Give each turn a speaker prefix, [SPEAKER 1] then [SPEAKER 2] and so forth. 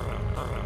[SPEAKER 1] Uh-huh.